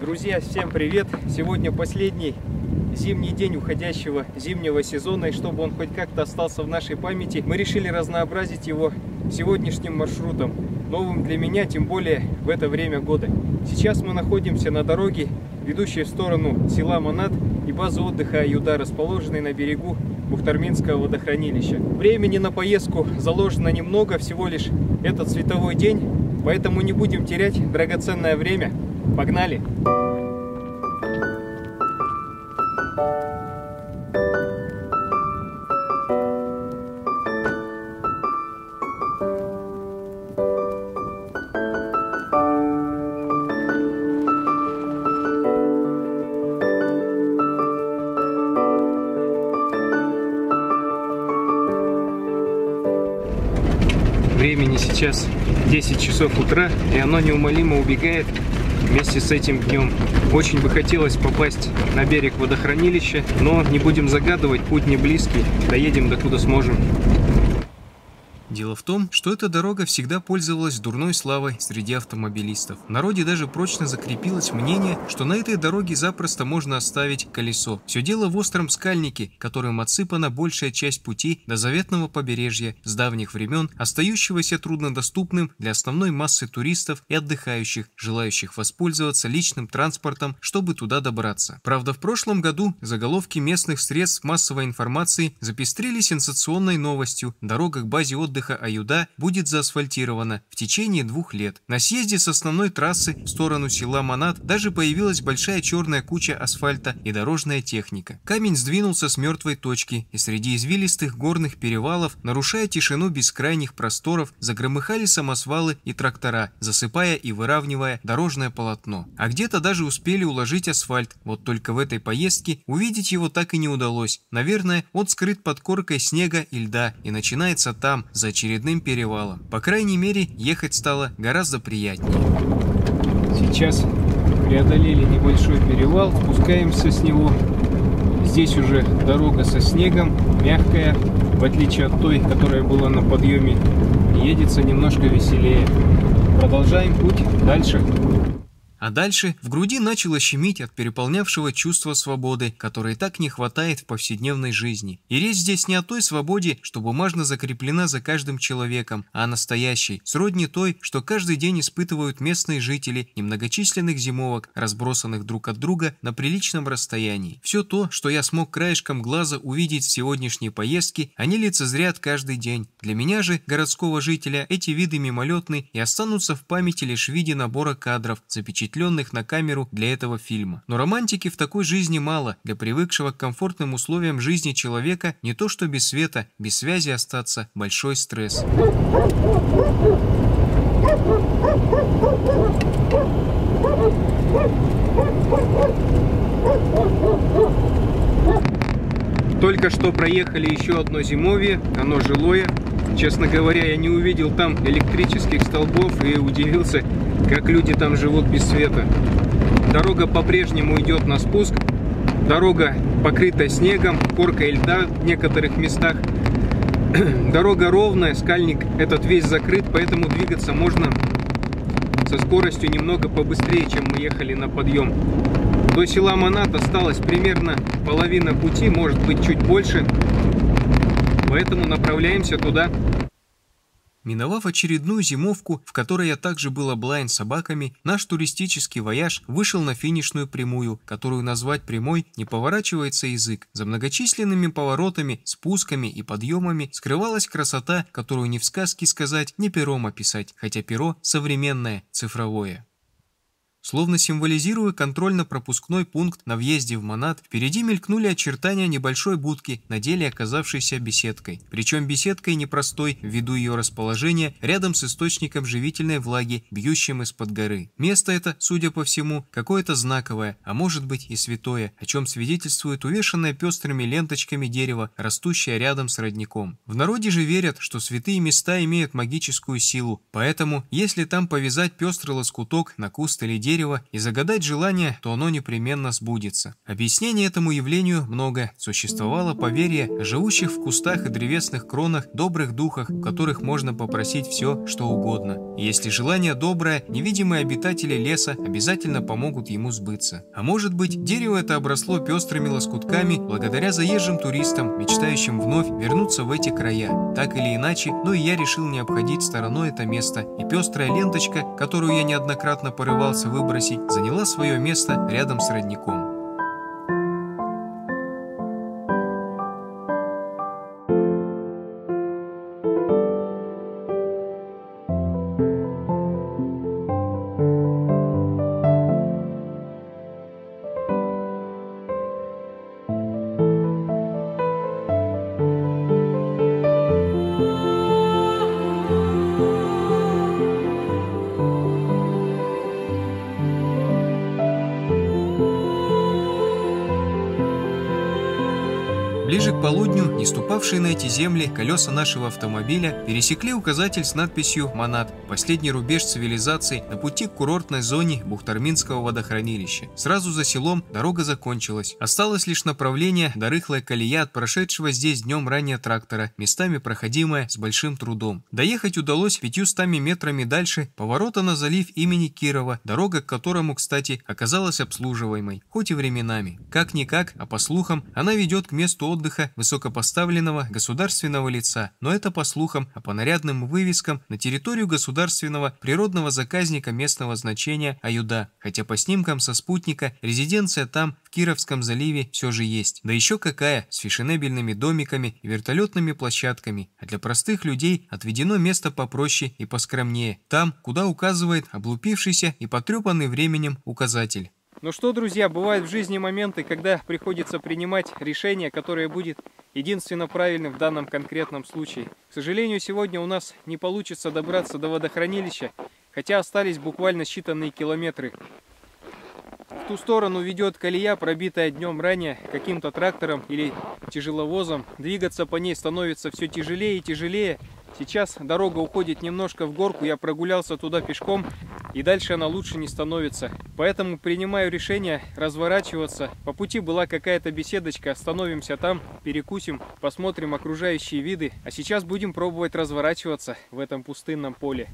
Друзья, всем привет! Сегодня последний зимний день уходящего зимнего сезона, и чтобы он хоть как-то остался в нашей памяти, мы решили разнообразить его сегодняшним маршрутом, новым для меня, тем более в это время года. Сейчас мы находимся на дороге, ведущей в сторону села Монат и базы отдыха Аюда, расположенной на берегу Бухтарминского водохранилища. Времени на поездку заложено немного, всего лишь этот световой день, поэтому не будем терять драгоценное время. Погнали! Времени сейчас 10 часов утра, и оно неумолимо убегает вместе с этим днем. Очень бы хотелось попасть на берег водохранилища, но не будем загадывать, путь не близкий, доедем докуда сможем. Дело в том, что эта дорога всегда пользовалась дурной славой среди автомобилистов. В народе даже прочно закрепилось мнение, что на этой дороге запросто можно оставить колесо. Все дело в остром скальнике, которым отсыпана большая часть пути до заветного побережья с давних времен, остающегося труднодоступным для основной массы туристов и отдыхающих, желающих воспользоваться личным транспортом, чтобы туда добраться. Правда, в прошлом году заголовки местных средств массовой информации запестрили сенсационной новостью. Дорога к базе отдыха Аюда будет заасфальтирована в течение двух лет. На съезде с основной трассы в сторону села Манат даже появилась большая черная куча асфальта и дорожная техника. Камень сдвинулся с мертвой точки, и среди извилистых горных перевалов, нарушая тишину бескрайних просторов, загромыхали самосвалы и трактора, засыпая и выравнивая дорожное полотно. А где-то даже успели уложить асфальт, вот только в этой поездке увидеть его так и не удалось. Наверное, он скрыт под коркой снега и льда и начинается там, за очередным перевалом. По крайней мере, ехать стало гораздо приятнее. Сейчас преодолели небольшой перевал, спускаемся с него. Здесь уже дорога со снегом, мягкая, в отличие от той, которая была на подъеме, едется немножко веселее. Продолжаем путь дальше. А дальше в груди начало щемить от переполнявшего чувства свободы, которой так не хватает в повседневной жизни. И речь здесь не о той свободе, что бумажно закреплена за каждым человеком, а о настоящей, сродни той, что каждый день испытывают местные жители немногочисленных зимовок, разбросанных друг от друга на приличном расстоянии. Все то, что я смог краешком глаза увидеть в сегодняшней поездке, они лицезрят каждый день. Для меня же, городского жителя, эти виды мимолетны и останутся в памяти лишь в виде набора кадров, запечатленных запечатленных на камеру для этого фильма. Но романтики в такой жизни мало. Для привыкшего к комфортным условиям жизни человека не то что без света, без связи остаться – большой стресс. Только что проехали еще одно зимовье, оно жилое. Честно говоря, я не увидел там электрических столбов и удивился, как люди там живут без света. Дорога по-прежнему идет на спуск. Дорога покрыта снегом, коркой льда в некоторых местах. Дорога ровная, скальник этот весь закрыт, поэтому двигаться можно со скоростью немного побыстрее, чем мы ехали на подъем. До села Монат осталось примерно половина пути, может быть чуть больше, поэтому направляемся туда. Миновав очередную зимовку, в которой я также был облайн собаками, наш туристический вояж вышел на финишную прямую, которую назвать прямой не поворачивается язык. За многочисленными поворотами, спусками и подъемами скрывалась красота, которую ни в сказке сказать, ни пером описать, хотя перо современное, цифровое. Словно символизируя контрольно-пропускной пункт на въезде в Монат, впереди мелькнули очертания небольшой будки, на деле оказавшейся беседкой. Причем беседкой непростой, ввиду ее расположения, рядом с источником живительной влаги, бьющим из-под горы. Место это, судя по всему, какое-то знаковое, а может быть и святое, о чем свидетельствует увешанное пестрыми ленточками дерево, растущее рядом с родником. В народе же верят, что святые места имеют магическую силу, поэтому, если там повязать пестрый лоскуток на куст или дерево, дерево и загадать желание, то оно непременно сбудется. Объяснение этому явлению много. Существовало поверье живущих в кустах и древесных кронах добрых духах, у которых можно попросить все, что угодно. И если желание доброе, невидимые обитатели леса обязательно помогут ему сбыться. А может быть, дерево это обросло пестрыми лоскутками благодаря заезжим туристам, мечтающим вновь вернуться в эти края. Так или иначе, но и я решил не обходить стороной это место, и пестрая ленточка, которую я неоднократно порывался выбросить, заняла свое место рядом с родником. Не ступавшие на эти земли, колеса нашего автомобиля пересекли указатель с надписью «Монат» – последний рубеж цивилизации на пути к курортной зоне Бухтарминского водохранилища. Сразу за селом дорога закончилась. Осталось лишь направление до рыхлой колея от прошедшего здесь днем ранее трактора, местами проходимая с большим трудом. Доехать удалось 500 метрами дальше, поворота на залив имени Кирова, дорога к которому, кстати, оказалась обслуживаемой, хоть и временами. Как-никак, а по слухам, она ведет к месту отдыха отдыха высокопоставленного государственного лица, но это по слухам, а по нарядным вывескам на территорию государственного природного заказника местного значения Аюда, хотя по снимкам со спутника резиденция там, в Кировском заливе, все же есть. Да еще какая, с фешенебельными домиками и вертолетными площадками, а для простых людей отведено место попроще и поскромнее, там, куда указывает облупившийся и потрепанный временем указатель. Ну что, друзья, бывают в жизни моменты, когда приходится принимать решение, которое будет единственно правильным в данном конкретном случае. К сожалению, сегодня у нас не получится добраться до водохранилища, хотя остались буквально считанные километры. В ту сторону ведет колея, пробитая днем ранее каким-то трактором или тяжеловозом. Двигаться по ней становится все тяжелее и тяжелее. Сейчас дорога уходит немножко в горку, я прогулялся туда пешком, и дальше она лучше не становится. Поэтому принимаю решение разворачиваться. По пути была какая-то беседочка, остановимся там, перекусим, посмотрим окружающие виды. А сейчас будем пробовать разворачиваться в этом пустынном поле.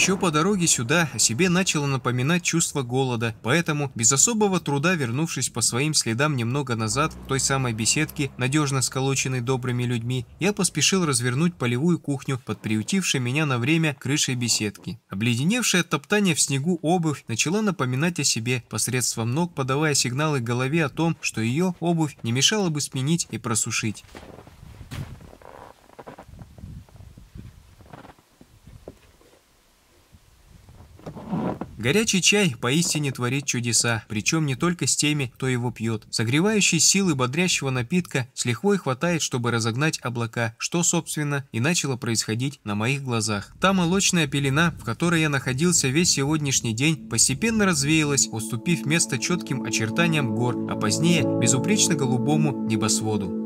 Еще по дороге сюда о себе начало напоминать чувство голода, поэтому, без особого труда вернувшись по своим следам немного назад, к той самой беседке, надежно сколоченной добрыми людьми, я поспешил развернуть полевую кухню под приютившей меня на время крышей беседки. Обледеневшая от топтания в снегу обувь начала напоминать о себе, посредством ног подавая сигналы голове о том, что ее обувь не мешало бы сменить и просушить. Горячий чай поистине творит чудеса, причем не только с теми, кто его пьет. Согревающей силы бодрящего напитка с лихвой хватает, чтобы разогнать облака, что, собственно, и начало происходить на моих глазах. Та молочная пелена, в которой я находился весь сегодняшний день, постепенно развеялась, уступив место четким очертаниям гор, а позднее безупречно голубому небосводу.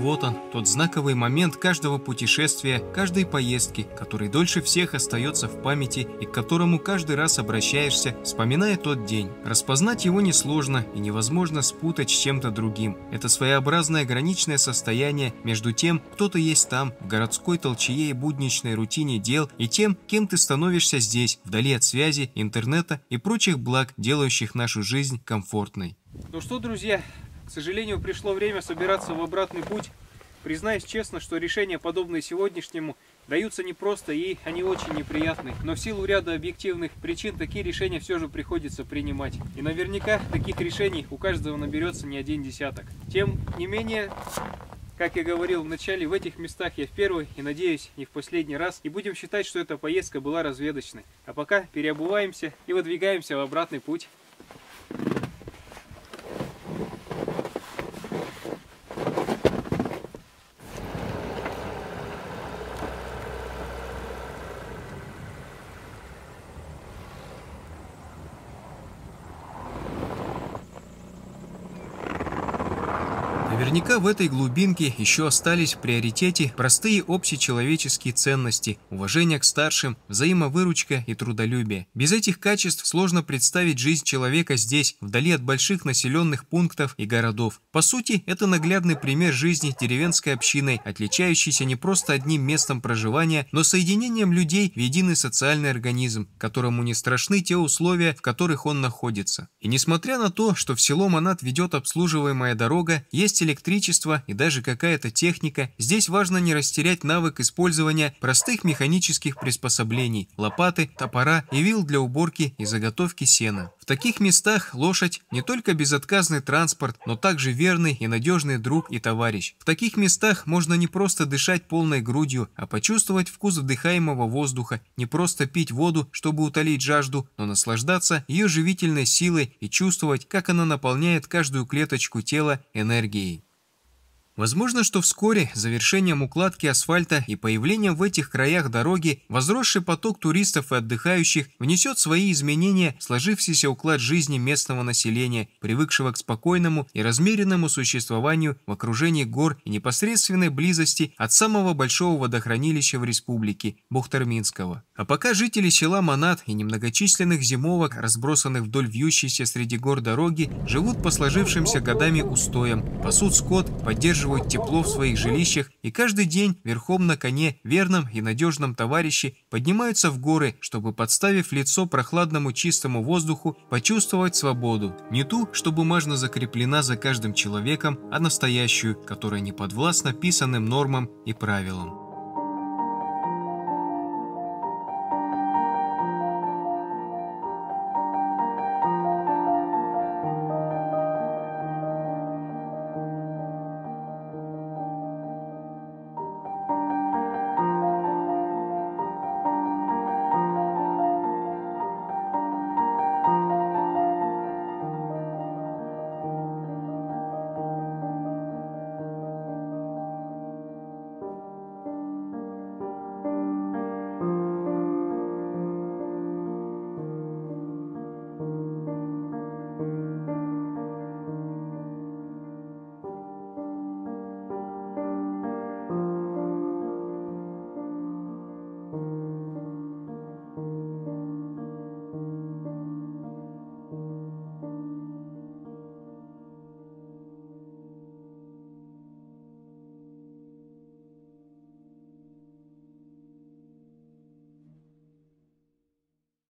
Вот он, тот знаковый момент каждого путешествия, каждой поездки, который дольше всех остается в памяти и к которому каждый раз обращаешься, вспоминая тот день. Распознать его несложно и невозможно спутать с чем-то другим. Это своеобразное граничное состояние между тем, кто ты есть там, в городской толчее и будничной рутине дел, и тем, кем ты становишься здесь, вдали от связи, интернета и прочих благ, делающих нашу жизнь комфортной. Ну что, друзья, к сожалению, пришло время собираться в обратный путь. Признаюсь честно, что решения, подобные сегодняшнему, даются непросто и они очень неприятны. Но в силу ряда объективных причин такие решения все же приходится принимать. И наверняка таких решений у каждого наберется не один десяток. Тем не менее, как я говорил в начале, в этих местах я в первый и, надеюсь, не в последний раз. И будем считать, что эта поездка была разведочной. А пока переобуваемся и выдвигаемся в обратный путь. Наверняка в этой глубинке еще остались в приоритете простые общечеловеческие ценности, уважение к старшим, взаимовыручка и трудолюбие. Без этих качеств сложно представить жизнь человека здесь, вдали от больших населенных пунктов и городов. По сути, это наглядный пример жизни деревенской общиной, отличающейся не просто одним местом проживания, но соединением людей в единый социальный организм, которому не страшны те условия, в которых он находится. И несмотря на то, что в село Монат ведет обслуживаемая дорога, есть электричество и даже какая-то техника, здесь важно не растерять навык использования простых механических приспособлений – лопаты, топора и вил для уборки и заготовки сена. В таких местах лошадь не только безотказный транспорт, но также верный и надежный друг и товарищ. В таких местах можно не просто дышать полной грудью, а почувствовать вкус вдыхаемого воздуха, не просто пить воду, чтобы утолить жажду, но наслаждаться ее живительной силой и чувствовать, как она наполняет каждую клеточку тела энергией. Возможно, что вскоре завершением укладки асфальта и появлением в этих краях дороги возросший поток туристов и отдыхающих внесет свои изменения в сложившийся уклад жизни местного населения, привыкшего к спокойному и размеренному существованию в окружении гор и непосредственной близости от самого большого водохранилища в республике – Бухтарминского. А пока жители села Монат и немногочисленных зимовок, разбросанных вдоль вьющейся среди гор дороги, живут по сложившимся годами устоям, пасут скот, поддерживают тепло в своих жилищах и каждый день верхом на коне, верном и надежном товарище, поднимаются в горы, чтобы, подставив лицо прохладному чистому воздуху, почувствовать свободу. Не ту, что бумажно закреплена за каждым человеком, а настоящую, которая не подвластна писанным нормам и правилам.